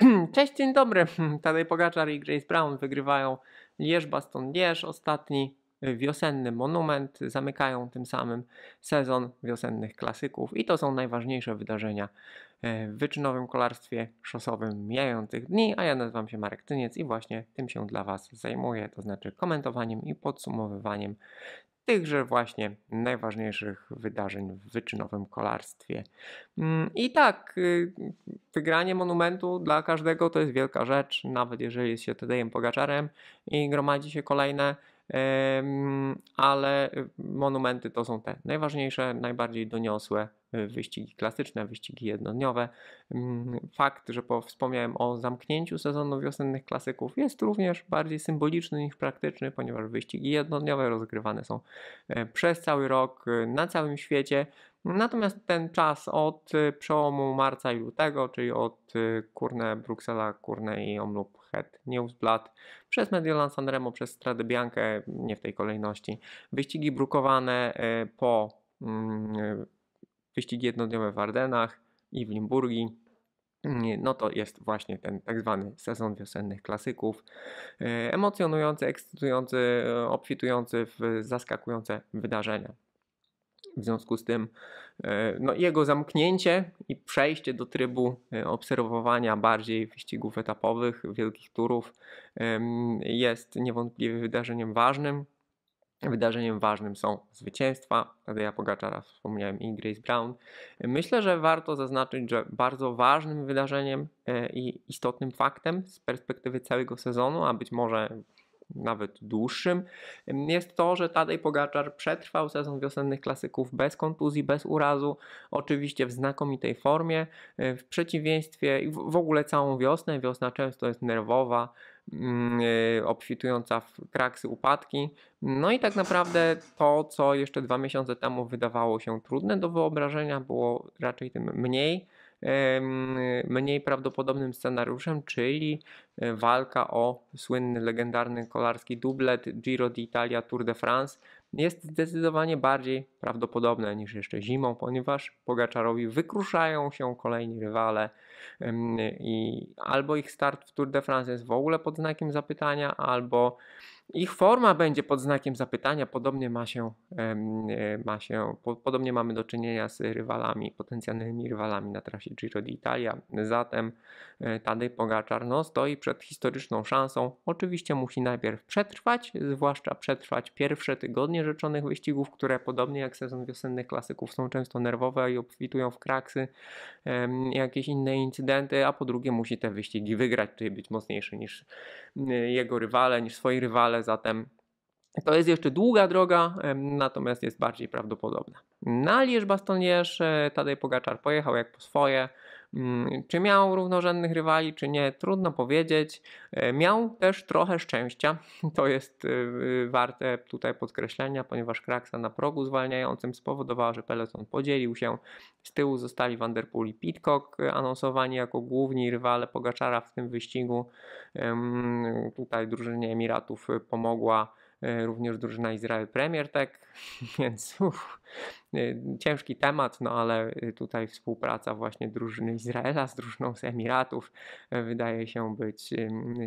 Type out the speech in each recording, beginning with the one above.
Cześć, dzień dobry. Tadej Pogaczar i Grace Brown wygrywają Lierz-Baston-Lierz, ostatni y, wiosenny monument. Zamykają tym samym sezon wiosennych klasyków i to są najważniejsze wydarzenia e, w wyczynowym kolarstwie szosowym mijających dni, a ja nazywam się Marek Tyniec i właśnie tym się dla Was zajmuję, to znaczy komentowaniem i podsumowywaniem tychże właśnie najważniejszych wydarzeń w wyczynowym kolarstwie. Mm, I tak, y, wygranie monumentu dla każdego to jest wielka rzecz, nawet jeżeli jest się Tadejem Pogaczarem i gromadzi się kolejne ale monumenty to są te najważniejsze, najbardziej doniosłe y, wyścigi klasyczne, wyścigi jednodniowe. Mm, fakt, że wspomniałem o zamknięciu sezonu wiosennych klasyków jest również bardziej symboliczny niż praktyczny, ponieważ wyścigi jednodniowe rozgrywane są e, przez cały rok e, na całym świecie. Natomiast ten czas od e, przełomu marca i lutego, czyli od Kurne Bruksela, Kurne i Omloop Het Newsblad, przez Mediolan Sanremo, przez Stradę Biankę, nie w tej kolejności. Wyścigi brukowane e, po mm, wyścigi jednodniowe w Ardenach i w Limburgii. No to jest właśnie ten tak zwany sezon wiosennych klasyków. E, emocjonujący, ekscytujący, e, obfitujący w zaskakujące wydarzenia. W związku z tym e, no, jego zamknięcie i przejście do trybu obserwowania bardziej wyścigów etapowych, wielkich turów jest niewątpliwie wydarzeniem ważnym. Wydarzeniem ważnym są zwycięstwa Tadeja Pogaczara, wspomniałem i Grace Brown. Myślę, że warto zaznaczyć, że bardzo ważnym wydarzeniem e, i istotnym faktem z perspektywy całego sezonu, a być może nawet dłuższym, jest to, że Tadej Pogaczar przetrwał sezon wiosennych klasyków bez kontuzji, bez urazu, oczywiście w znakomitej formie, e, w przeciwieństwie i w ogóle całą wiosnę, wiosna często jest nerwowa, obfitująca w kraksy, upadki. No i tak naprawdę to, co jeszcze dwa miesiące temu wydawało się trudne do wyobrażenia, było raczej tym mniej mniej prawdopodobnym scenariuszem, czyli e, walka o słynny, legendarny kolarski dublet Giro d'Italia Tour de France jest zdecydowanie bardziej prawdopodobne niż jeszcze zimą, ponieważ Pogaczarowi wykruszają się kolejni rywale i albo ich start w Tour de France jest w ogóle pod znakiem zapytania, albo ich forma będzie pod znakiem zapytania. Podobnie ma się, e, ma się podobnie mamy do czynienia z rywalami, potencjalnymi rywalami na trasie Giro d'Italia. Zatem e, Tadej Pogaczar no, stoi przed historyczną szansą. Oczywiście musi najpierw przetrwać, zwłaszcza przetrwać pierwsze tygodnie rzeczonych wyścigów, które podobnie jak sezon wiosennych klasyków są często nerwowe i obfitują w kraksy, jakieś inne incydenty, a po drugie musi te wyścigi wygrać, czyli być mocniejszy niż jego rywale, niż swoi rywale zatem to jest jeszcze długa droga, natomiast jest bardziej prawdopodobna. Na Lierz-Bastonierz Tadej Pogaczar pojechał jak po swoje. Mm, czy miał równorzędnych rywali, czy nie, trudno powiedzieć. E, miał też trochę szczęścia. To jest e, warte tutaj podkreślenia, ponieważ kraksa na progu zwalniającym spowodowała, że peloton podzielił się. Z tyłu zostali Vanderpool i Pitcock anonsowani jako główni rywale Pogaczara w tym wyścigu. Tutaj drużynie Emiratów pomogła również drużyna Izrael Premier Tech, więc uf, e, ciężki temat, no ale e, tutaj współpraca właśnie drużyny Izraela z drużyną z Emiratów wydaje się być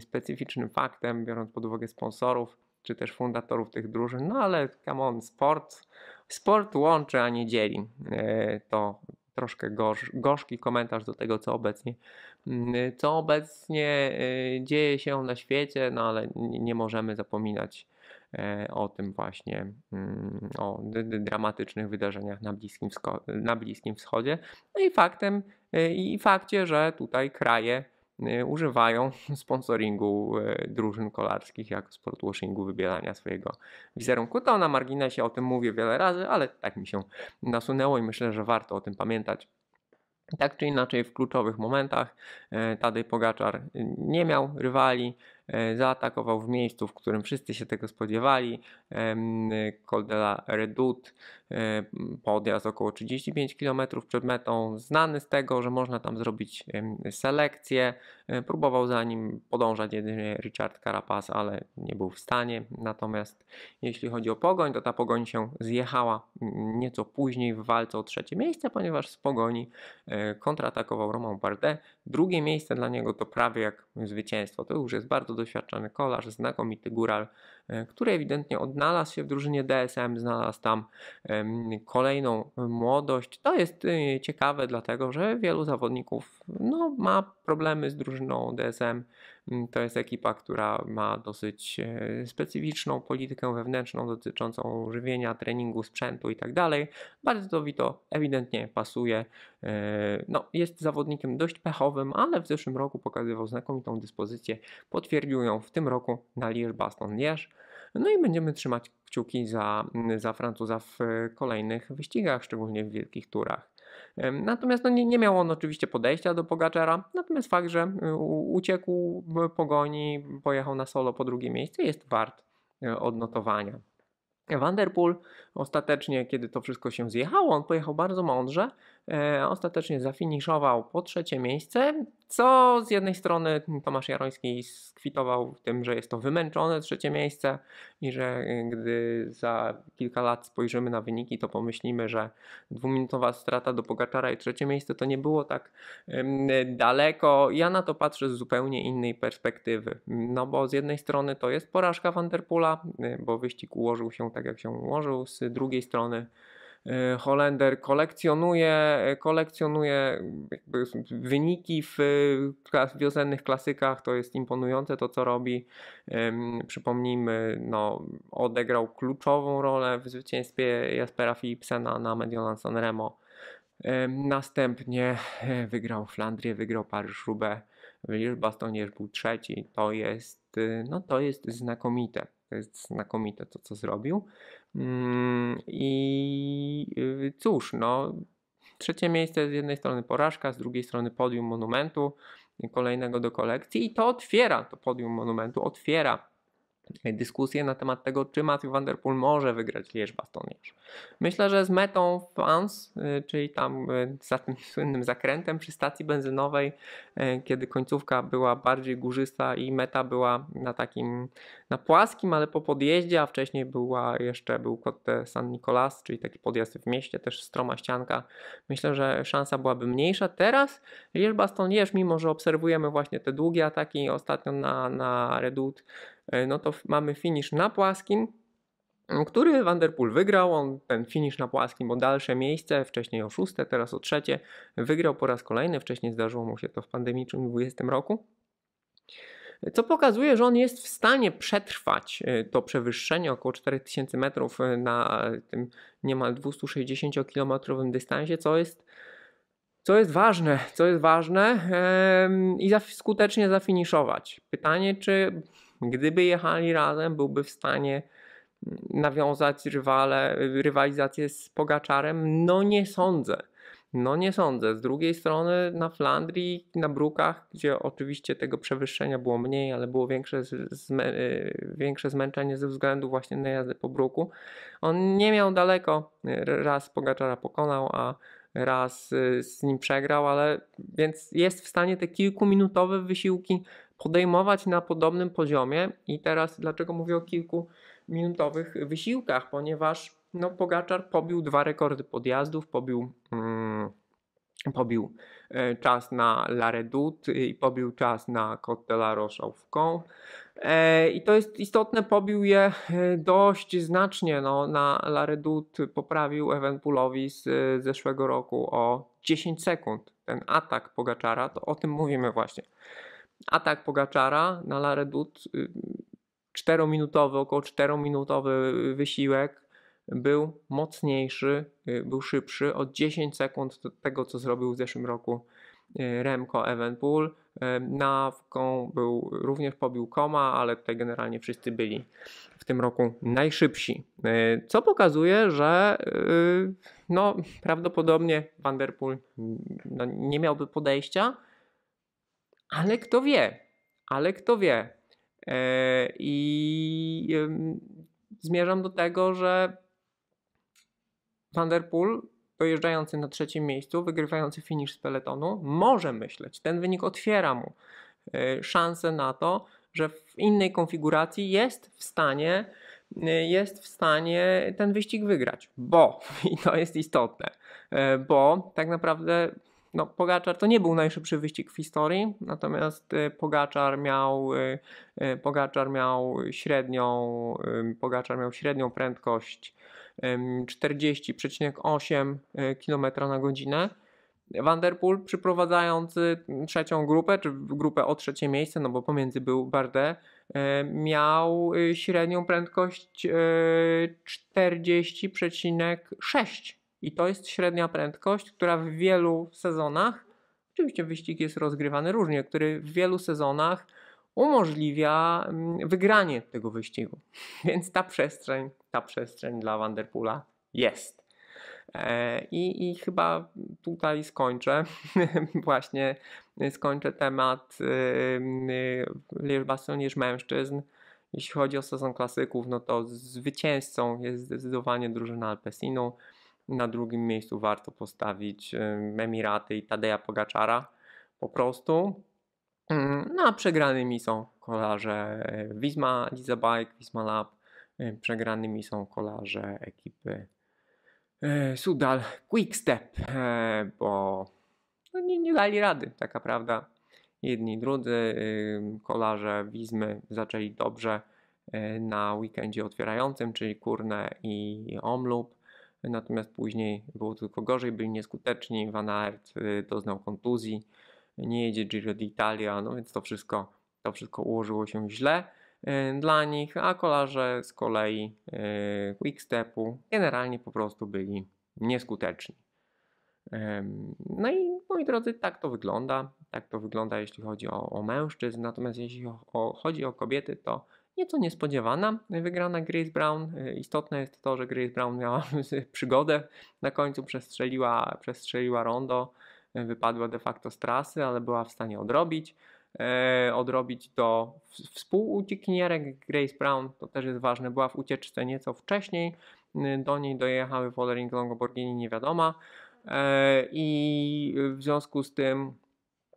specyficznym faktem, biorąc pod uwagę sponsorów czy też fundatorów tych drużyn, no ale come on, sport, sport łączy, a nie dzieli. To troszkę gorz, gorzki komentarz do tego, co obecnie, co obecnie dzieje się na świecie, no ale nie możemy zapominać E, o tym właśnie, mm, o dramatycznych wydarzeniach na Bliskim, na Bliskim Wschodzie. No i faktem, e, i fakcie, że tutaj kraje e, używają sponsoringu drużyn kolarskich jako sportwashingu wybielania swojego wizerunku. To na marginesie o tym mówię wiele razy, ale tak mi się nasunęło i myślę, że warto o tym pamiętać. Tak czy inaczej, w kluczowych momentach Tadej Pogaczar nie miał rywali, e, zaatakował w miejscu, w którym wszyscy się tego spodziewali. Col de la Redoute, e, podjazd około 35 km przed metą, znany z tego, że można tam zrobić selekcję. E, próbował za nim podążać jedynie Richard Carapaz, ale nie był w stanie. Natomiast jeśli chodzi o pogoń, to ta pogoń się zjechała nieco później w walce o trzecie miejsce, ponieważ z pogoni kontratakował Romain Bardet. Drugie miejsce dla niego to prawie jak zwycięstwo. To już jest bardzo doświadczony kolarz, znakomity góral, e, który ewidentnie odnalazł się w drużynie DSM, znalazł tam kolejną młodość. To jest e, ciekawe, dlatego że wielu zawodników no, ma problemy z drużyną DSM. Mm, to jest ekipa, która ma dosyć e, specyficzną politykę wewnętrzną dotyczącą żywienia, treningu, sprzętu itd. Tak bardzo to ewidentnie pasuje. No, jest zawodnikiem dość pechowym, ale w zeszłym roku pokazywał znakomitą dyspozycję. Potwierdził ją w tym roku na Liège-Baston-Liège. No i będziemy trzymać kciuki za, za Francuza w kolejnych wyścigach, szczególnie w wielkich turach. Natomiast no nie, nie miał on oczywiście podejścia do Pogaczera, natomiast fakt, że y, uciekł pogoni, pojechał na solo po drugie miejsce jest wart y, odnotowania. Vanderpool ostatecznie, kiedy to wszystko się zjechało, on pojechał bardzo mądrze, e, ostatecznie zafiniszował po trzecie miejsce, co z jednej strony Tomasz Jaroński skwitował tym, że jest to wymęczone trzecie miejsce i że e, gdy za kilka lat spojrzymy na wyniki, to pomyślimy, że dwuminutowa strata do Pogaczara i trzecie miejsce to nie było tak daleko. Ja na to patrzę z zupełnie innej perspektywy, no bo z jednej strony to jest porażka Vanderpoola, e, bo wyścig ułożył się tak jak się ułożył, z drugiej strony Holender kolekcjonuje, kolekcjonuje wyniki w wiosennych klasykach, to jest imponujące to co robi. Przypomnijmy, no, odegrał kluczową rolę w zwycięstwie Jaspera Philipsena na Mediolan Sanremo. Następnie e, wygrał Flandrię, wygrał Paryż-Roubaix, Liège-Bastogne był trzeci. To jest, y, no, to jest znakomite. To jest znakomite to, co zrobił. Mm, I y, cóż, no, trzecie miejsce z jednej strony porażka, z drugiej strony podium monumentu kolejnego do kolekcji i to otwiera, to podium monumentu otwiera dyskusję na temat tego, czy Matthew Van Der Poel może wygrać Liège-Bastogne. Myślę, że z metą Fans, y, czyli tam y, za tym słynnym zakrętem przy stacji benzynowej, y, kiedy końcówka była bardziej górzysta i meta była na takim, na płaskim, ale po podjeździe, a wcześniej była jeszcze, był Côte San Nicolas, czyli taki podjazd w mieście, też stroma ścianka. Myślę, że szansa byłaby mniejsza. Teraz Liège-Bastogne, mimo że obserwujemy właśnie te długie ataki ostatnio na, na Redoute, no to mamy finish na płaskim, który Vanderpool wygrał. On ten finish na płaskim o dalsze miejsce, wcześniej o szóste, teraz o trzecie, wygrał po raz kolejny. Wcześniej zdarzyło mu się to w pandemicznym 20 roku. Co pokazuje, że on jest w stanie przetrwać e, to przewyższenie około 4000 metrów e, na tym niemal 260-kilometrowym dystansie, co jest co jest ważne, co jest ważne i skutecznie zafiniszować. Pytanie, czy Gdyby jechali razem, byłby w stanie mm, nawiązać rywale, rywalizację z Pogaczarem? No nie sądzę. No nie sądzę. Z drugiej strony na Flandrii, na Brukach, gdzie oczywiście tego przewyższenia było mniej, ale było większe, y, większe zmęczenie ze względu właśnie na jazdę po Bruku, on nie miał daleko. Raz Pogaczara pokonał, a raz y, z nim przegrał, ale więc jest w stanie te kilkuminutowe wysiłki podejmować na podobnym poziomie. I teraz dlaczego mówię o kilku minutowych wysiłkach? Ponieważ no, Pogaczar pobił dwa rekordy podjazdów, pobił, mm, pobił e, czas na La Redoute i pobił czas na Côte de la Roche e, I to jest istotne, pobił je e, dość znacznie. No, na La Redoute poprawił Evenpoolowi z zeszłego roku o 10 sekund. Ten atak Pogaczara, to o tym mówimy właśnie atak Pogaczara na La Redoute, 4-minutowy, około 4-minutowy wysiłek był mocniejszy, y, był szybszy o 10 sekund tego, co zrobił w zeszłym roku y, Remco Evenpool. Y, Nawką był, również pobił Koma, ale tutaj generalnie wszyscy byli w tym roku najszybsi. Co pokazuje, że no, prawdopodobnie Vanderpool no, nie miałby podejścia, ale kto wie, ale kto wie. I zmierzam do tego, że Vanderpool dojeżdżający na trzecim miejscu, wygrywający finish z peletonu, może myśleć, ten wynik otwiera mu szansę na to, że w innej konfiguracji jest w stanie jest w stanie ten wyścig wygrać, bo i to jest istotne, bo tak naprawdę no, Pogaczar to nie był najszybszy wyścig w historii, natomiast y, Pogaczar miał, y, y, Pogaczar miał średnią, Pogaczar miał średnią prędkość 40,8 km na godzinę. Vanderpool przyprowadzający trzecią grupę, czy grupę o trzecie miejsce, no bo pomiędzy był Bardet, miał średnią prędkość 40,6 i to jest średnia prędkość, która w wielu sezonach, oczywiście wyścig jest rozgrywany różnie, który w wielu sezonach umożliwia mm, wygranie tego wyścigu. Więc ta przestrzeń, ta przestrzeń dla Vanderpoola jest. E, I, I chyba tutaj skończę. Właśnie skończę temat Lierz-Baston, mężczyzn. Jeśli chodzi o sezon klasyków, no to zwycięzcą jest zdecydowanie drużyna Alpesinu. Na drugim miejscu warto postawić Emiraty i Tadeja Pogaczara po prostu. Mm, no a przegranymi są kolarze Wisma, Liza Bike, Wisma Lab. Przegranymi są kolarze ekipy e, Sudal Quickstep, e, bo no nie, nie dali rady, taka prawda. Jedni, drudzy kolarze Wizmy zaczęli dobrze e, na weekendzie otwierającym, czyli Kurne i Omlub natomiast później było tylko gorzej, byli nieskuteczni. Van Aert y, doznał kontuzji, nie jedzie Giro d'Italia, no więc to wszystko, to wszystko ułożyło się źle y, dla nich, a kolarze z kolei y, Quickstepu generalnie po prostu byli nieskuteczni. No i moi drodzy, tak to wygląda. Tak to wygląda, jeśli chodzi o, o mężczyzn. Natomiast jeśli o, o, chodzi o kobiety, to nieco niespodziewana wygrana Grace Brown. Y, istotne jest to, że Grace Brown miała przygodę, na końcu przestrzeliła, przestrzeliła rondo, y, wypadła de facto z trasy, ale była w stanie odrobić. E, odrobić do współuciekinierek Grace Brown, to też jest ważne, była w ucieczce nieco wcześniej, y, do niej dojechały Wollering Longoborghini nie wiadoma i w związku z tym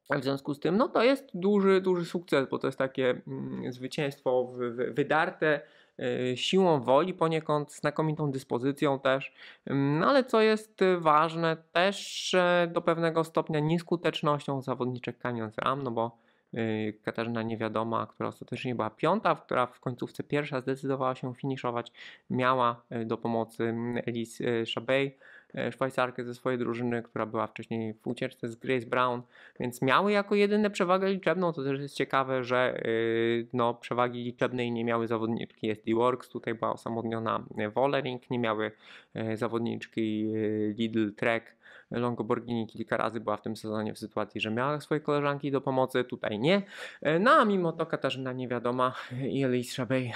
w związku z tym, no to jest duży, duży sukces, bo to jest takie mm, zwycięstwo w, w, wydarte y, siłą woli, poniekąd znakomitą dyspozycją też. Mm, no ale co jest ważne, też do pewnego stopnia nieskutecznością zawodniczek Canyon Ram, no bo y, Katarzyna Niewiadoma, która ostatecznie była piąta, która w końcówce pierwsza zdecydowała się finiszować, miała y, do pomocy Elise Chabey, E, Szwajcarkę ze swojej drużyny, która była wcześniej w ucieczce z Grace Brown, więc miały jako jedyne przewagę liczebną. To też jest ciekawe, że y, no, przewagi liczebnej nie miały zawodniczki SD Works, tutaj była osamotniona Wollering, nie miały e, zawodniczki Lidl Trek. Longoborghini kilka razy była w tym sezonie w sytuacji, że miała swoje koleżanki do pomocy, tutaj nie. E, no a mimo to Katarzyna Niewiadoma i Elise Chabey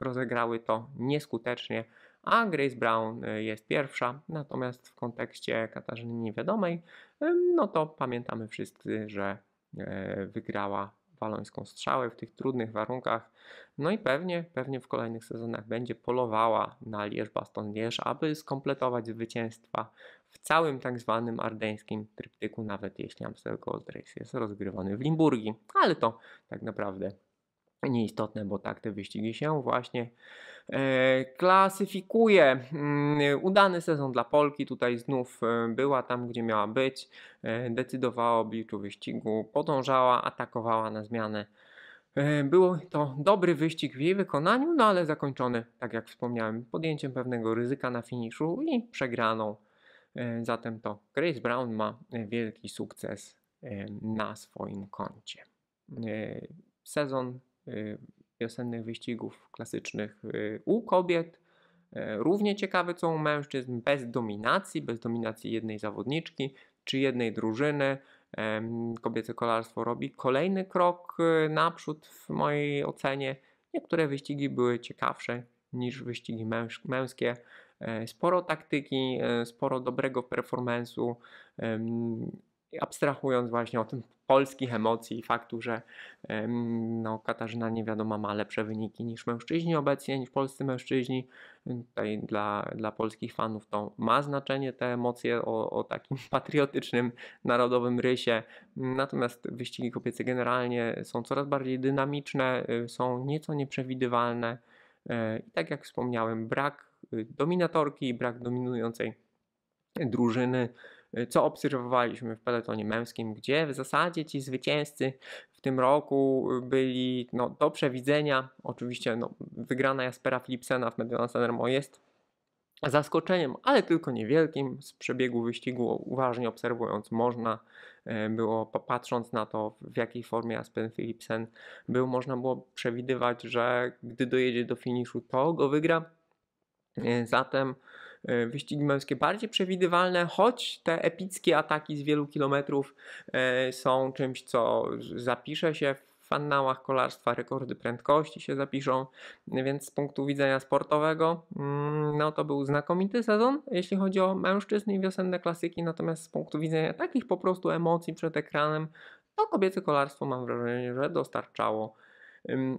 rozegrały to nieskutecznie a Grace Brown y, jest pierwsza, natomiast w kontekście Katarzyny Niewiadomej, no to pamiętamy wszyscy, że e, wygrała walońską strzałę w tych trudnych warunkach. No i pewnie, pewnie w kolejnych sezonach będzie polowała na Lierz-Baston-Lierz, aby skompletować zwycięstwa w całym tak zwanym ardeńskim tryptyku, nawet jeśli Amstel Gold Race jest rozgrywany w Limburgii. Ale to tak naprawdę nieistotne, bo tak te wyścigi się właśnie e, klasyfikuje. Mm, udany sezon dla Polki, tutaj znów e, była tam, gdzie miała być, e, decydowała o obliczu wyścigu, podążała, atakowała na zmianę. Był to dobry wyścig w jej wykonaniu, no ale zakończony, tak jak wspomniałem, podjęciem pewnego ryzyka na finiszu i przegraną. Zatem to Grace Brown ma wielki sukces na swoim koncie. Sezon wiosennych wyścigów klasycznych y, u kobiet. E, równie ciekawy co u mężczyzn, bez dominacji, bez dominacji jednej zawodniczki czy jednej drużyny. Kobiece kolarstwo robi kolejny krok y, naprzód w mojej ocenie. Niektóre wyścigi były ciekawsze niż wyścigi męż męskie. E, sporo taktyki, e, sporo dobrego performance'u abstrahując właśnie od polskich emocji i faktu, że no, Katarzyna nie wiadomo ma lepsze wyniki niż mężczyźni obecnie, niż polscy mężczyźni. Tutaj dla, dla polskich fanów to ma znaczenie te emocje o, o takim patriotycznym, narodowym rysie. Natomiast wyścigi kobiece generalnie są coraz bardziej dynamiczne, y, są nieco nieprzewidywalne. E, I tak jak wspomniałem, brak y, dominatorki, brak dominującej drużyny Y, co obserwowaliśmy w peletonie męskim, gdzie w zasadzie ci zwycięzcy w tym roku byli no, do przewidzenia. Oczywiście no, wygrana Jaspera Philipsena w Mediolan Sanremo jest zaskoczeniem, ale tylko niewielkim. Z przebiegu wyścigu uważnie obserwując można e, było, patrząc na to w jakiej formie Aspen Philipsen był, można było przewidywać, że gdy dojedzie do finiszu to go wygra. Zatem wyścigi męskie bardziej przewidywalne, choć te epickie ataki z wielu kilometrów e, są czymś, co zapisze się w annałach kolarstwa, rekordy prędkości się zapiszą, więc z punktu widzenia sportowego mm, no to był znakomity sezon, jeśli chodzi o mężczyzn i wiosenne klasyki, natomiast z punktu widzenia takich po prostu emocji przed ekranem, to kobiece kolarstwo mam wrażenie, że dostarczało,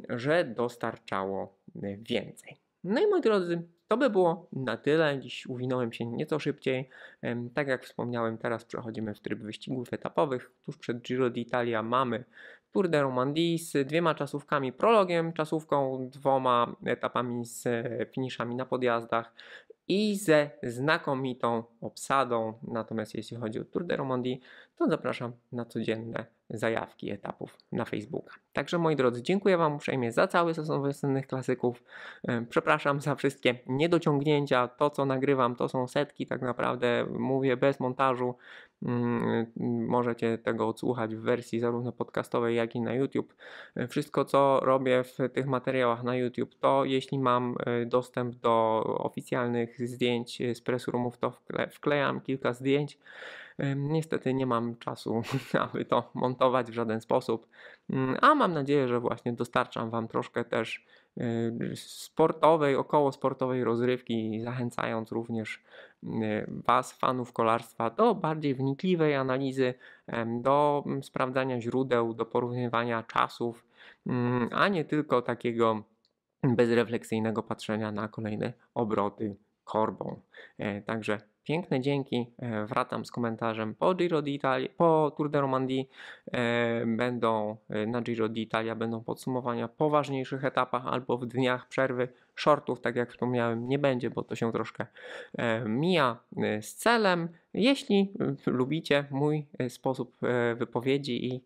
że dostarczało więcej. No i moi drodzy, to by było na tyle. Dziś uwinąłem się nieco szybciej. Tak jak wspomniałem, teraz przechodzimy w tryb wyścigów etapowych. Tuż przed Giro d'Italia mamy Tour de Romandie z dwiema czasówkami, prologiem, czasówką, dwoma etapami z finiszami na podjazdach i ze znakomitą obsadą. Natomiast jeśli chodzi o Tour de Romandie, to zapraszam na codzienne zajawki etapów na Facebooka. Także moi drodzy, dziękuję Wam uprzejmie za cały sezon wiosennych klasyków. Przepraszam za wszystkie niedociągnięcia. To, co nagrywam, to są setki, tak naprawdę mówię bez montażu. Mm, możecie tego odsłuchać w wersji zarówno podcastowej, jak i na YouTube. Wszystko, co robię w tych materiałach na YouTube, to jeśli mam e, dostęp do oficjalnych zdjęć z press roomów, to wklejam kilka zdjęć. Niestety nie mam czasu, aby to montować w żaden sposób, mm, a mam nadzieję, że właśnie dostarczam Wam troszkę też y, sportowej, około sportowej rozrywki, zachęcając również y, Was, fanów kolarstwa, do bardziej wnikliwej analizy, do mm, sprawdzania źródeł, do porównywania czasów, mm, a nie tylko takiego bezrefleksyjnego patrzenia na kolejne obroty korbą. E, także Piękne dzięki. E, wracam z komentarzem po Giro d'Italia, po Tour de Romandie e, będą na Giro d'Italia będą podsumowania po ważniejszych etapach albo w dniach przerwy. Shortów, tak jak wspomniałem, nie będzie, bo to się troszkę mija z celem. Jeśli lubicie mój sposób wypowiedzi i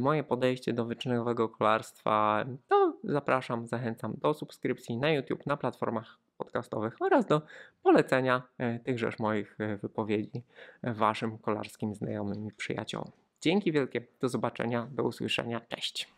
moje podejście do wyczynowego kolarstwa, to zapraszam, zachęcam do subskrypcji na YouTube, na platformach podcastowych oraz do polecenia e, tychżeż moich e, wypowiedzi waszym kolarskim znajomym i przyjaciołom. Dzięki wielkie, do zobaczenia, do usłyszenia, cześć.